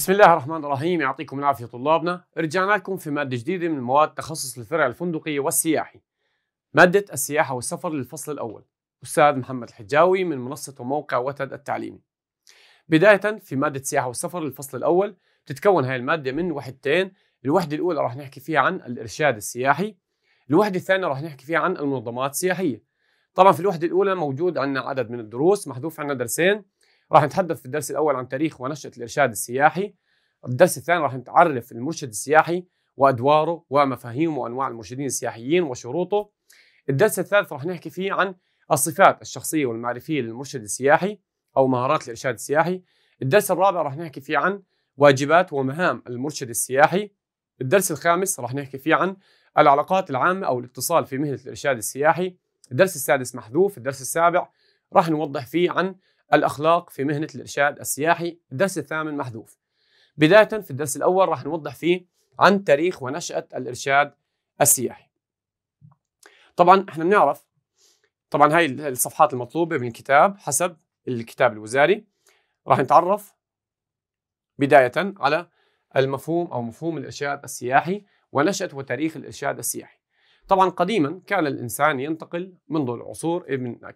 بسم الله الرحمن الرحيم. يعطيكم العافية طلابنا. رجعنا لكم في مادة جديدة من مواد تخصص الفرع الفندقي والسياحي. مادة السياحة والسفر للفصل الأول. أستاذ محمد الحجاوي من منصة وموقع وتد التعليمي. بداية في مادة السياحة والسفر للفصل الأول. تتكون هاي المادة من وحدتين. الوحدة الأولى راح نحكي فيها عن الإرشاد السياحي. الوحدة الثانية راح نحكي فيها عن المنظمات السياحية. طبعا في الوحدة الأولى موجود عندنا عدد من الدروس محذوف عندنا درسين. راح نتحدث في الدرس الأول عن تاريخ ونشأة الإرشاد السياحي. الدرس الثاني راح نتعرف المرشد السياحي وأدواره ومفاهيمه وأنواع المرشدين السياحيين وشروطه. الدرس الثالث راح نحكي فيه عن الصفات الشخصية والمعرفية للمرشد السياحي أو مهارات الإرشاد السياحي. الدرس الرابع راح نحكي فيه عن واجبات ومهام المرشد السياحي. الدرس الخامس راح نحكي فيه عن العلاقات العامة أو الاتصال في مهنة الإرشاد السياحي. الدرس السادس محذوف. الدرس السابع راح نوضح فيه عن الأخلاق في مهنة الإرشاد السياحي الدرس الثامن محذوف. بداية في الدرس الأول راح نوضح فيه عن تاريخ ونشأة الإرشاد السياحي. طبعا إحنا بنعرف طبعا هاي الصفحات المطلوبة من الكتاب حسب الكتاب الوزاري. راح نتعرف بداية على المفهوم أو مفهوم الإرشاد السياحي ونشأة وتاريخ الإرشاد السياحي. طبعا قديما كان الإنسان ينتقل منذ العصور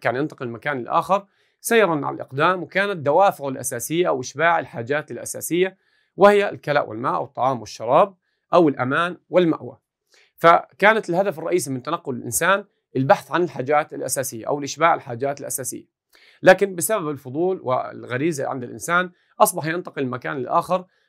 كان ينتقل من مكان لآخر سيرا على الإقدام وكانت دوافعه الأساسية أو إشباع الحاجات الأساسية وهي الكلاء والماء أو الطعام والشراب أو الأمان والمأوى. فكانت الهدف الرئيسي من تنقل الإنسان البحث عن الحاجات الأساسية أو الإشباع الحاجات الأساسية. لكن بسبب الفضول والغريزة عند الإنسان أصبح ينتقل من مكان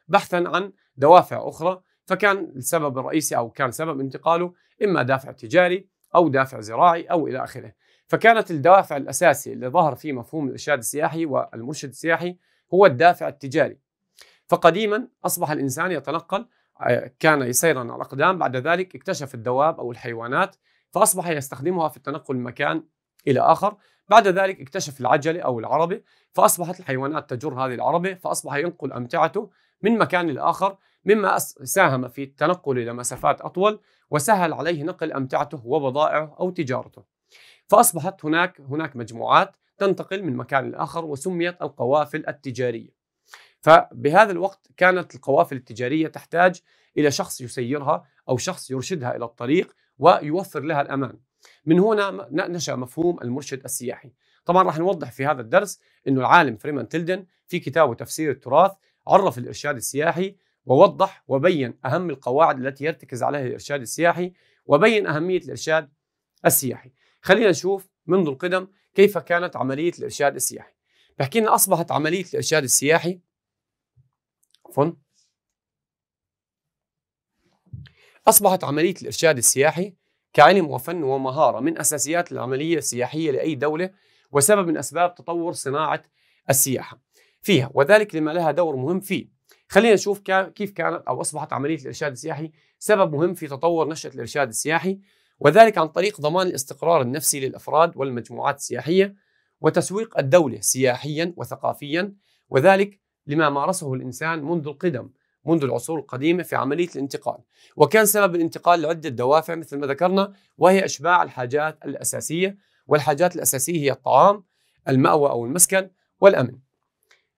بحثا عن دوافع أخرى فكان السبب الرئيسي أو كان سبب انتقاله إما دافع تجاري أو دافع زراعي أو إلى آخره. فكانت الدوافع الأساسية اللي ظهر في مفهوم الإرشاد السياحي والمرشد السياحي هو الدافع التجاري. فقديما أصبح الإنسان يتنقل آه، كان يسير على الأقدام بعد ذلك اكتشف الدواب أو الحيوانات فأصبح يستخدمها في التنقل من مكان إلى آخر. بعد ذلك اكتشف العجلة أو العربة فأصبحت الحيوانات تجر هذه العربة فأصبح ينقل أمتعته من مكان لآخر مما ساهم في التنقل إلى مسافات أطول وسهل عليه نقل أمتعته وبضائعه أو تجارته. فأصبحت هناك هناك مجموعات تنتقل من مكان لآخر وسميت القوافل التجارية. فبهذا الوقت كانت القوافل التجارية تحتاج إلى شخص يسيرها أو شخص يرشدها إلى الطريق ويوفر لها الأمان. من هنا نشأ مفهوم المرشد السياحي. طبعا راح نوضح في هذا الدرس أنه العالم فريمان تيلدن في كتابه تفسير التراث عرف الإرشاد السياحي ووضح وبين أهم القواعد التي يرتكز عليها الإرشاد السياحي وبين أهمية الإرشاد السياحي. خلينا نشوف منذ القدم كيف كانت عملية الإرشاد السياحي. بحكي لنا أصبحت عملية الإرشاد السياحي. عفوا. أصبحت عملية الإرشاد السياحي كعلم وفن ومهارة من أساسيات العملية السياحية لأي دولة وسبب من أسباب تطور صناعة السياحة فيها وذلك لما لها دور مهم فيه. خلينا نشوف كيف كانت أو أصبحت عملية الإرشاد السياحي سبب مهم في تطور نشأة الإرشاد السياحي. وذلك عن طريق ضمان الاستقرار النفسي للأفراد والمجموعات السياحية وتسويق الدولة سياحيا وثقافيا وذلك لما مارسه الإنسان منذ القدم منذ العصور القديمة في عملية الانتقال. وكان سبب الانتقال لعدة دوافع مثل ما ذكرنا وهي إشباع الحاجات الأساسية. والحاجات الأساسية هي الطعام المأوى أو المسكن والأمن.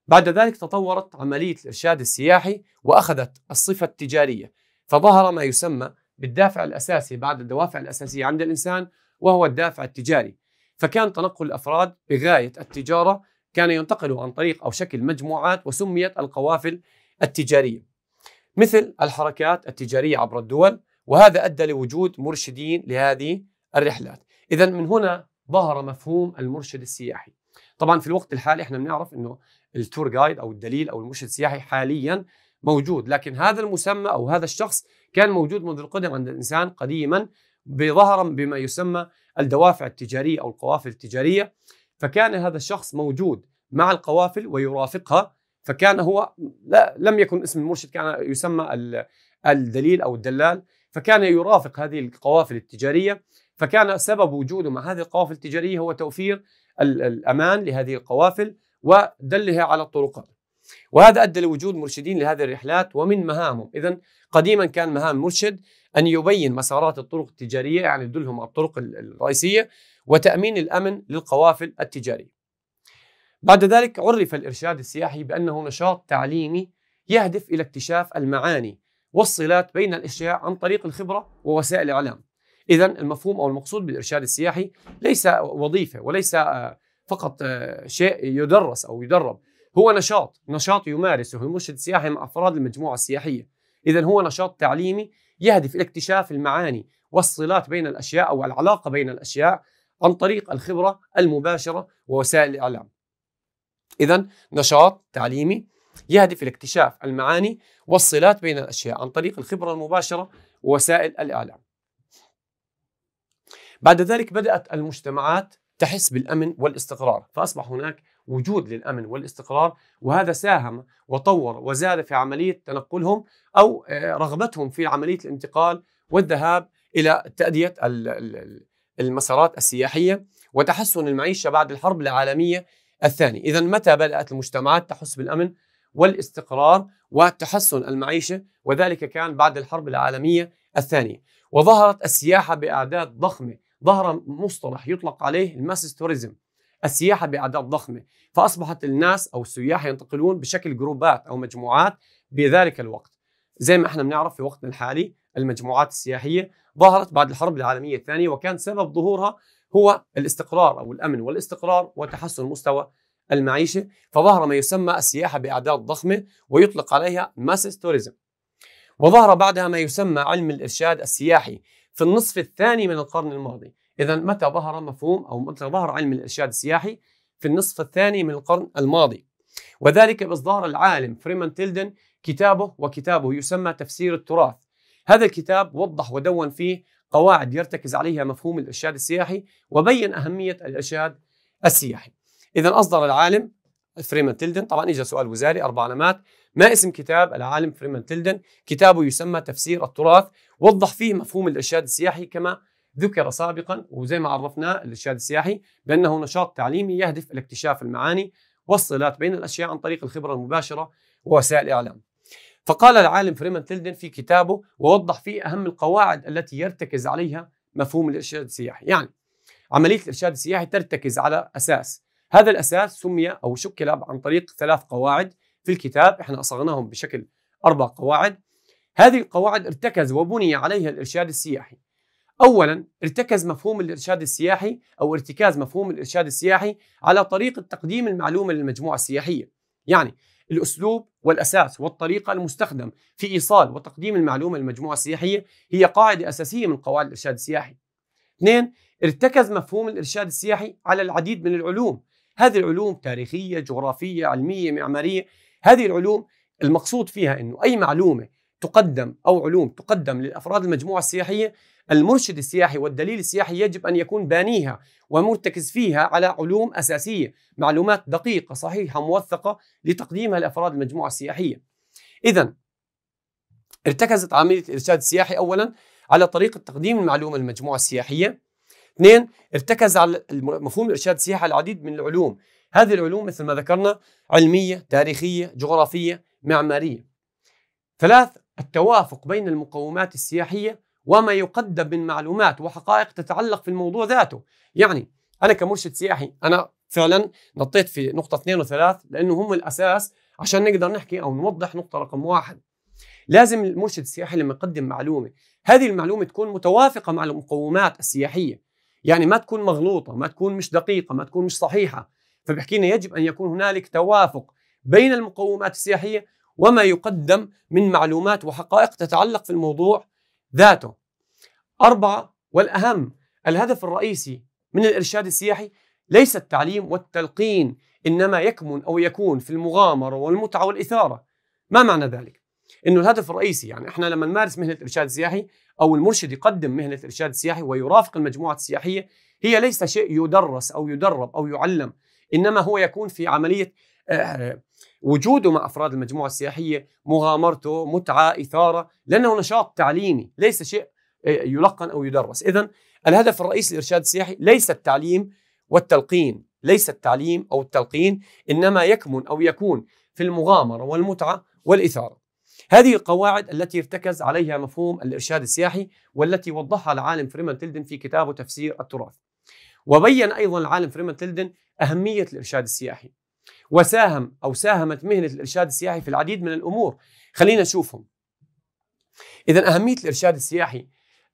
بعد ذلك تطورت عملية الإرشاد السياحي وأخذت الصفة التجارية فظهر ما يسمى بالدافع الأساسي بعد الدوافع الأساسية عند الإنسان وهو الدافع التجاري. فكان تنقل الأفراد بغاية التجارة كان ينتقل عن طريق أو شكل مجموعات وسميت القوافل التجارية. مثل الحركات التجارية عبر الدول وهذا أدى لوجود مرشدين لهذه الرحلات. إذا من هنا ظهر مفهوم المرشد السياحي. طبعا في الوقت الحالي إحنا بنعرف إنه التور جايد أو الدليل أو المرشد السياحي حاليا موجود لكن هذا المسمى أو هذا الشخص كان موجود منذ القدم عند الإنسان قديما بظهرا بما يسمى الدوافع التجارية أو القوافل التجارية. فكان هذا الشخص موجود مع القوافل ويرافقها. فكان هو لا لم يكن اسم المرشد كان يسمى الدليل أو الدلال. فكان يرافق هذه القوافل التجارية. فكان سبب وجوده مع هذه القوافل التجارية هو توفير الأمان لهذه القوافل ودلها على الطرقات. وهذا أدى لوجود مرشدين لهذه الرحلات ومن مهامهم. اذا قديما كان مهام المرشد أن يبين مسارات الطرق التجارية يعني يدلهم على الطرق الرئيسية وتأمين الأمن للقوافل التجارية. بعد ذلك عرف الإرشاد السياحي بأنه نشاط تعليمي يهدف إلى اكتشاف المعاني والصلات بين الأشياء عن طريق الخبرة ووسائل الإعلام. إذا المفهوم أو المقصود بالإرشاد السياحي ليس وظيفة وليس آه، فقط آه، شيء يدرس أو يدرب. هو نشاط نشاط يمارسه المرشد السياحي مع أفراد المجموعة السياحية. إذا هو نشاط تعليمي يهدف إلى اكتشاف المعاني والصلات بين الأشياء أو العلاقة بين الأشياء عن طريق الخبرة المباشرة ووسائل الإعلام. إذا نشاط تعليمي يهدف إلى اكتشاف المعاني والصلات بين الأشياء عن طريق الخبرة المباشرة ووسائل الإعلام. بعد ذلك بدأت المجتمعات تحس بالأمن والاستقرار فأصبح هناك وجود للأمن والاستقرار وهذا ساهم وطور وزاد في عملية تنقلهم أو آه، رغبتهم في عملية الانتقال والذهاب إلى تأدية المسارات السياحية وتحسن المعيشة بعد الحرب العالمية الثانية. إذا متى بدأت المجتمعات تحس بالأمن والاستقرار وتحسن المعيشة؟ وذلك كان بعد الحرب العالمية الثانية. وظهرت السياحة بأعداد ضخمة ظهر مصطلح يطلق عليه الماسس توريزم. السياحة بأعداد ضخمة. فأصبحت الناس أو السياح ينتقلون بشكل جروبات أو مجموعات بذلك الوقت. زي ما إحنا بنعرف في وقتنا الحالي المجموعات السياحية ظهرت بعد الحرب العالمية الثانية وكان سبب ظهورها هو الاستقرار أو الأمن والاستقرار وتحسن مستوى المعيشة. فظهر ما يسمى السياحة بأعداد ضخمة ويطلق عليها ماسس توريزم وظهر بعدها ما يسمى علم الإرشاد السياحي في النصف الثاني من القرن الماضي. إذا متى ظهر مفهوم أو متى ظهر علم الإرشاد السياحي في النصف الثاني من القرن الماضي؟ وذلك بإصدار العالم فريمان تيلدن كتابه وكتابه يسمى تفسير التراث. هذا الكتاب وضح ودون فيه قواعد يرتكز عليها مفهوم الإرشاد السياحي وبين أهمية الإرشاد السياحي. إذا أصدر العالم فريمان تيلدن طبعا إجا سؤال وزاري أربع علامات. ما اسم كتاب العالم فريمان تيلدن؟ كتابه يسمى تفسير التراث. وضح فيه مفهوم الإرشاد السياحي كما ذكر سابقا وزي ما عرفنا الإرشاد السياحي بأنه نشاط تعليمي يهدف إلى اكتشاف المعاني والصلات بين الأشياء عن طريق الخبرة المباشرة ووسائل الإعلام. فقال العالم فريمان تيلدن في كتابه ووضح فيه أهم القواعد التي يرتكز عليها مفهوم الإرشاد السياحي. يعني عملية الإرشاد السياحي ترتكز على أساس. هذا الأساس سمي أو شكل عن طريق ثلاث قواعد في الكتاب إحنا أصغناهم بشكل أربع قواعد. هذه القواعد ارتكز وبني عليها الإرشاد السياحي. أولا ارتكز مفهوم الإرشاد السياحي أو ارتكاز مفهوم الإرشاد السياحي على طريقة تقديم المعلومة للمجموعة السياحية. يعني الأسلوب والأساس والطريقة المستخدم في إيصال وتقديم المعلومة للمجموعة السياحية هي قاعدة أساسية من قواعد الإرشاد السياحي. اثنين ارتكز مفهوم الإرشاد السياحي على العديد من العلوم. هذه العلوم تاريخية جغرافية علمية معمارية. هذه العلوم المقصود فيها أنه أي معلومة تقدم أو علوم تقدم للأفراد المجموعة السياحية المرشد السياحي والدليل السياحي يجب أن يكون بانيها ومرتكز فيها على علوم أساسية معلومات دقيقة صحيحة موثقة لتقديمها لأفراد المجموعة السياحية. إذا ارتكزت عملية الإرشاد السياحي أولا على طريقة تقديم المعلومة للمجموعة السياحية. اثنين ارتكز على مفهوم الإرشاد السياحي على العديد من العلوم. هذه العلوم مثل ما ذكرنا علمية تاريخية جغرافية معمارية. ثلاث التوافق بين المقومات السياحية وما يقدم من معلومات وحقائق تتعلق في الموضوع ذاته. يعني أنا كمرشد سياحي أنا فعلا نطيت في نقطة اثنين وثلاث لأنه هم الأساس عشان نقدر نحكي أو نوضح نقطة رقم واحد. لازم المرشد السياحي لما يقدم معلومة هذه المعلومة تكون متوافقة مع المقومات السياحية. يعني ما تكون مغلوطة ما تكون مش دقيقة ما تكون مش صحيحة. فبحكي لنا يجب أن يكون هنالك توافق بين المقومات السياحية وما يقدم من معلومات وحقائق تتعلق في الموضوع ذاته. أربعة والأهم الهدف الرئيسي من الإرشاد السياحي ليس التعليم والتلقين إنما يكمن أو يكون في المغامرة والمتعة والإثارة ما معنى ذلك؟ إنه الهدف الرئيسي يعني إحنا لما نمارس مهنة الإرشاد السياحي أو المرشد يقدم مهنة الإرشاد السياحي ويرافق المجموعة السياحية هي ليس شيء يدرس أو يدرب أو يعلم إنما هو يكون في عملية آه، وجوده مع أفراد المجموعة السياحية مغامرته متعة إثارة لأنه نشاط تعليمي ليس شيء يلقن أو يدرس. اذا الهدف الرئيسي للارشاد السياحي ليس التعليم والتلقين ليس التعليم أو التلقين إنما يكمن أو يكون في المغامرة والمتعة والإثارة. هذه القواعد التي ارتكز عليها مفهوم الإرشاد السياحي والتي وضحها العالم فريمان تيلدن في كتابه تفسير التراث. وبين أيضا العالم فريمان تيلدن أهمية الإرشاد السياحي. وساهم أو ساهمت مهنة الإرشاد السياحي في العديد من الأمور. خلينا نشوفهم. إذا أهمية الإرشاد السياحي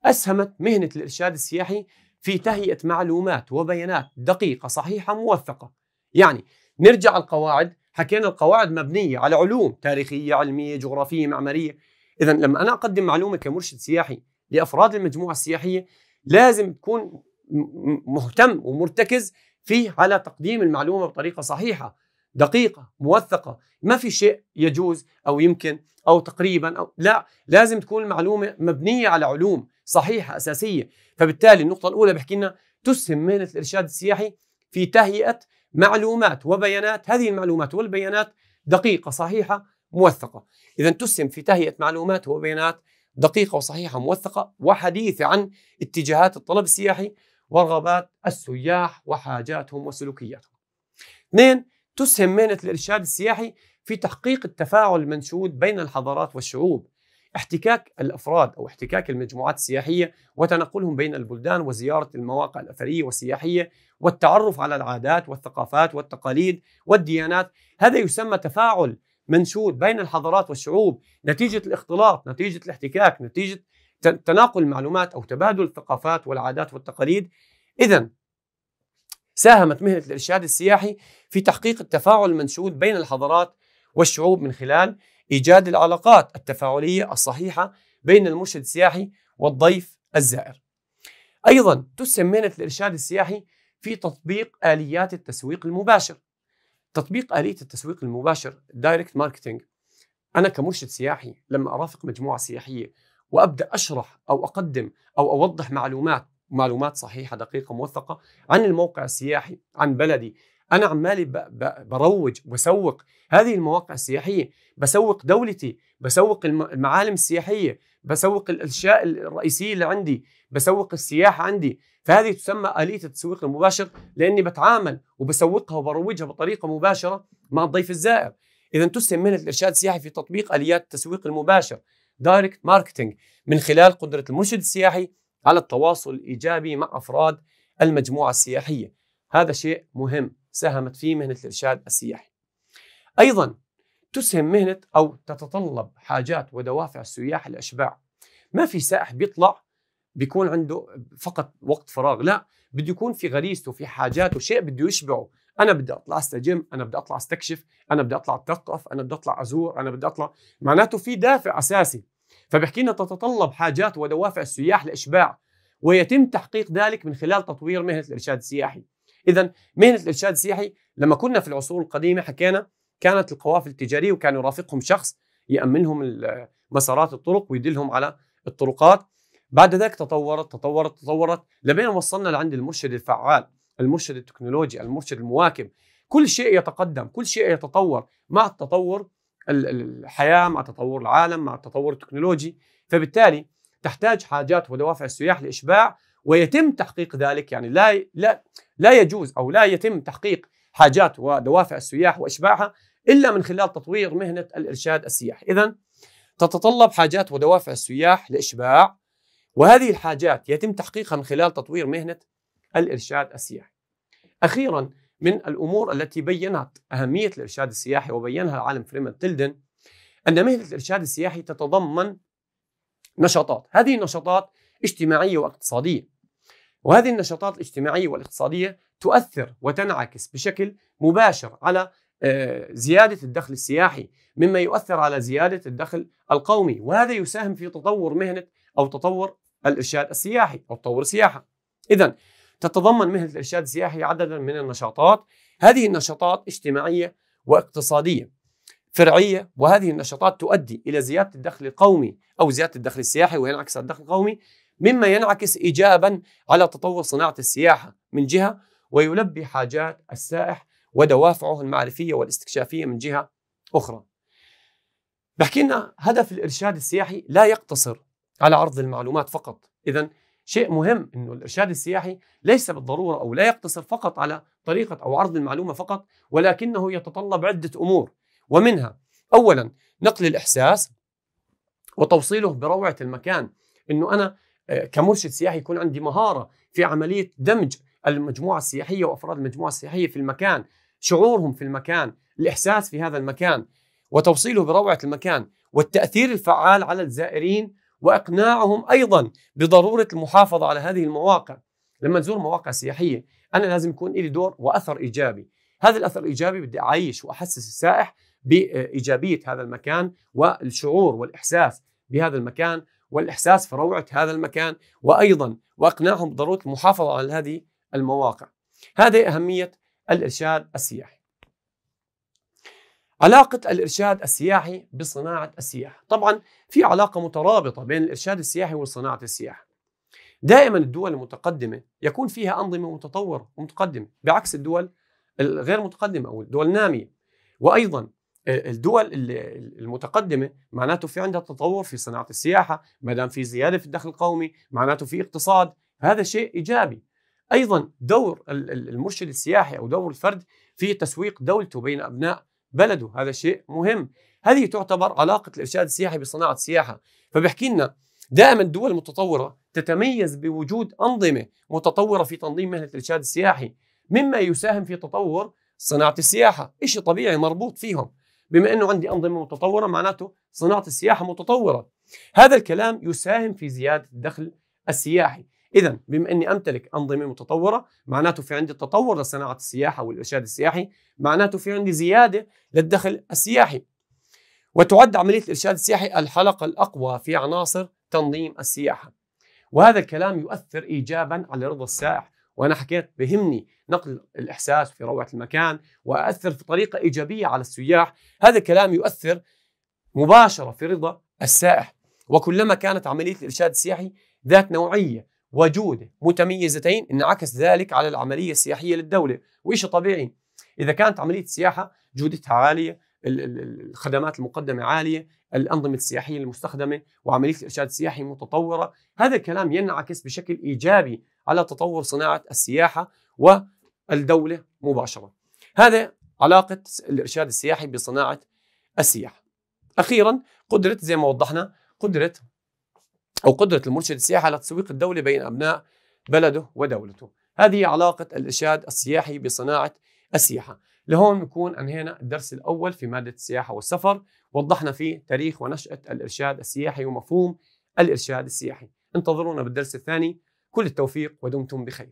أسهمت مهنة الإرشاد السياحي في تهيئة معلومات وبيانات دقيقة صحيحة موثقة. يعني نرجع القواعد حكينا القواعد مبنية على علوم تاريخية علمية جغرافية معمارية. إذا لما أنا أقدم معلومة كمرشد سياحي لأفراد المجموعة السياحية لازم تكون مهتم ومرتكز فيه على تقديم المعلومة بطريقة صحيحة دقيقة موثقة. ما في شيء يجوز أو يمكن أو تقريبا أو لا لازم تكون المعلومة مبنية على علوم. صحيحة أساسية. فبالتالي النقطة الأولى بحكي لنا تسهم مهنة الإرشاد السياحي في تهيئة معلومات وبيانات. هذه المعلومات والبيانات دقيقة صحيحة موثقة. إذا تسهم في تهيئة معلومات وبيانات دقيقة وصحيحة موثقة وحديثة عن اتجاهات الطلب السياحي ورغبات السياح وحاجاتهم وسلوكياتهم. اثنين تسهم مهنة الإرشاد السياحي في تحقيق التفاعل المنشود بين الحضارات والشعوب. احتكاك الأفراد أو احتكاك المجموعات السياحية وتنقلهم بين البلدان وزيارة المواقع الأثرية والسياحية والتعرف على العادات والثقافات والتقاليد والديانات. هذا يسمى تفاعل منشود بين الحضارات والشعوب نتيجة الاختلاط نتيجة الاحتكاك نتيجة تناقل المعلومات أو تبادل الثقافات والعادات والتقاليد. اذا ساهمت مهنة الإرشاد السياحي في تحقيق التفاعل المنشود بين الحضارات والشعوب من خلال إيجاد العلاقات التفاعلية الصحيحة بين المرشد السياحي والضيف الزائر. أيضا تسهم مهنه الإرشاد السياحي في تطبيق آليات التسويق المباشر. تطبيق آلية التسويق المباشر direct marketing أنا كمرشد سياحي لما أرافق مجموعة سياحية وأبدأ أشرح أو أقدم أو أوضح معلومات معلومات صحيحة دقيقة موثقة عن الموقع السياحي عن بلدي أنا عمالي بروج وبسوق هذه المواقع السياحية بسوق دولتي بسوق المعالم السياحية بسوق الأشياء الرئيسية اللي عندي بسوق السياحة عندي. فهذه تسمى آلية التسويق المباشر لأني بتعامل وبسوقها وبروجها بطريقة مباشرة مع الضيف الزائر. إذا تسهم مهنه الإرشاد السياحي في تطبيق آليات التسويق المباشر direct marketing من خلال قدرة المرشد السياحي على التواصل الإيجابي مع أفراد المجموعة السياحية. هذا شيء مهم. ساهمت فيه مهنة الإرشاد السياحي. أيضا تسهم مهنة أو تتطلب حاجات ودوافع السياح الاشباع ما في سائح بيطلع بيكون عنده فقط وقت فراغ لا بده يكون في غريزته في حاجاته شيء بده يشبعه. أنا بدي أطلع استجم أنا بدي أطلع أستكشف أنا بدي أطلع أتثقف أنا بدي أطلع أزور أنا بدي أطلع. معناته في دافع أساسي. فبحكي لنا تتطلب حاجات ودوافع السياح لأشباع ويتم تحقيق ذلك من خلال تطوير مهنة الإرشاد السياحي. اذا مهنة الإرشاد السياحي لما كنا في العصور القديمة حكينا كانت القوافل التجارية وكان يرافقهم شخص يأمنهم مسارات الطرق ويدلهم على الطرقات. بعد ذلك تطورت تطورت تطورت. لبين وصلنا لعند المرشد الفعال المرشد التكنولوجي المرشد المواكب. كل شيء يتقدم كل شيء يتطور مع التطور الحياة مع تطور العالم مع التطور التكنولوجي. فبالتالي تحتاج حاجات ودوافع السياح لإشباع ويتم تحقيق ذلك يعني لا لا لا يجوز أو لا يتم تحقيق حاجات ودوافع السياح وإشباعها إلا من خلال تطوير مهنة الإرشاد السياحي، اذا تتطلب حاجات ودوافع السياح لإشباع وهذه الحاجات يتم تحقيقها من خلال تطوير مهنة الإرشاد السياحي. أخيرا من الأمور التي بينت أهمية الإرشاد السياحي وبينها العالم فريمان تيلدن أن مهنة الإرشاد السياحي تتضمن نشاطات، هذه النشاطات اجتماعية واقتصادية. وهذه النشاطات الاجتماعية والاقتصادية تؤثر وتنعكس بشكل مباشر على آه، زيادة الدخل السياحي مما يؤثر على زيادة الدخل القومي وهذا يساهم في تطور مهنة أو تطور الإرشاد السياحي أو تطور السياحة. اذا تتضمن مهنة الإرشاد السياحي عددا من النشاطات، هذه النشاطات اجتماعية واقتصادية فرعية وهذه النشاطات تؤدي إلى زيادة الدخل القومي أو زيادة الدخل السياحي وينعكس على الدخل القومي مما ينعكس ايجابا على تطور صناعة السياحة من جهة ويلبي حاجات السائح ودوافعه المعرفية والاستكشافية من جهة أخرى. بحكي لنا هدف الإرشاد السياحي لا يقتصر على عرض المعلومات فقط، اذا شيء مهم إنه الإرشاد السياحي ليس بالضرورة أو لا يقتصر فقط على طريقة أو عرض المعلومة فقط، ولكنه يتطلب عدة أمور ومنها اولا نقل الإحساس وتوصيله بروعة المكان، إنه أنا كمرشد سياحي يكون عندي مهارة في عملية دمج المجموعة السياحية وأفراد المجموعة السياحية في المكان شعورهم في المكان الإحساس في هذا المكان وتوصيله بروعة المكان والتأثير الفعال على الزائرين وإقناعهم أيضا بضرورة المحافظة على هذه المواقع. لما تزور مواقع سياحية أنا لازم يكون لي دور وأثر إيجابي. هذا الأثر الإيجابي بدي أعيش وأحسس السائح بإيجابية هذا المكان والشعور والإحساس بهذا المكان والإحساس في روعة هذا المكان وأيضا وإقناعهم بضرورة المحافظة على هذه المواقع. هذه أهمية الإرشاد السياحي. علاقة الإرشاد السياحي بصناعة السياحة. طبعا في علاقة مترابطة بين الإرشاد السياحي وصناعة السياحة. دائما الدول المتقدمة يكون فيها أنظمة متطورة ومتقدمة بعكس الدول الغير متقدمة أو الدول النامية. وأيضا الدول المتقدمة معناته في عندها تطور في صناعة السياحة ما دام في زيادة في الدخل القومي معناته في اقتصاد. هذا شيء إيجابي. أيضا دور المرشد السياحي أو دور الفرد في تسويق دولته بين أبناء بلده. هذا شيء مهم. هذه تعتبر علاقة الإرشاد السياحي بصناعة السياحة. فبحكي لنا دائما الدول المتطورة تتميز بوجود أنظمة متطورة في تنظيم مهنة الإرشاد السياحي مما يساهم في تطور صناعة السياحة. شيء طبيعي مربوط فيهم. بما أنه عندي أنظمة متطورة معناته صناعة السياحة متطورة. هذا الكلام يساهم في زيادة الدخل السياحي. إذا بما أني أمتلك أنظمة متطورة معناته في عندي تطور لصناعة السياحة والإرشاد السياحي معناته في عندي زيادة للدخل السياحي. وتعد عملية الإرشاد السياحي الحلقة الأقوى في عناصر تنظيم السياحة. وهذا الكلام يؤثر إيجابا على رضا السائح وأنا حكيت بهمني نقل الإحساس في روعة المكان وأثر في طريقة إيجابية على السياح. هذا الكلام يؤثر مباشرة في رضا السائح. وكلما كانت عملية الإرشاد السياحي ذات نوعية وجودة متميزتين انعكس ذلك على العملية السياحية للدولة وإيش طبيعي؟ إذا كانت عملية السياحة جودتها عالية الخدمات المقدمة عالية الأنظمة السياحية المستخدمة وعملية الإرشاد السياحي متطورة هذا الكلام ينعكس بشكل إيجابي على تطور صناعة السياحة والدولة مباشرة. هذا علاقة الإرشاد السياحي بصناعة السياحة. أخيرا قدرة زي ما وضحنا قدرة أو قدرة المرشد السياحي على تسويق الدولة بين أبناء بلده ودولته. هذه علاقة الإرشاد السياحي بصناعة السياحة. لهون نكون أنهينا الدرس الأول في مادة السياحة والسفر. وضحنا فيه تاريخ ونشأة الإرشاد السياحي ومفهوم الإرشاد السياحي. انتظرونا بالدرس الثاني. كل التوفيق ودمتم بخير.